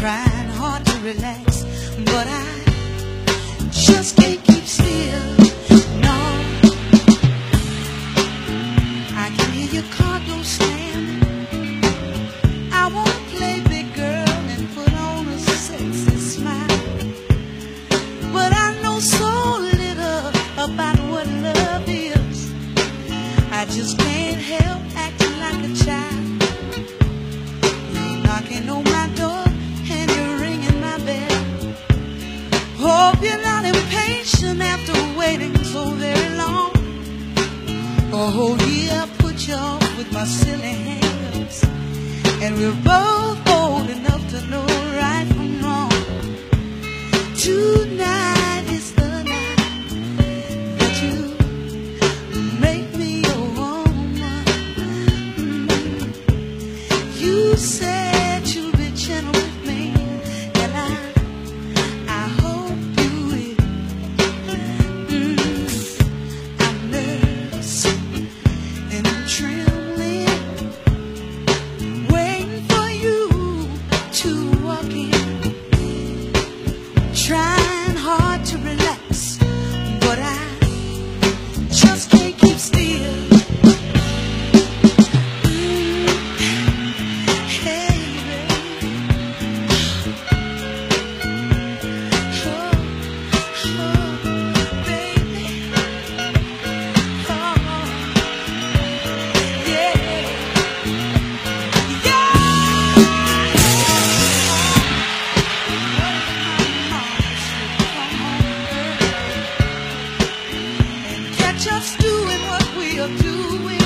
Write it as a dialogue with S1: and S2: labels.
S1: trying hard to relax, but I just can't. whole year I put you off with my silly hands. And we're both old enough to know right from wrong. Tonight is the night that you make me your woman. Mm. You say. to relax, but I just can't keep still. Mm-hmm. Hey, baby. Oh, oh. you're doing.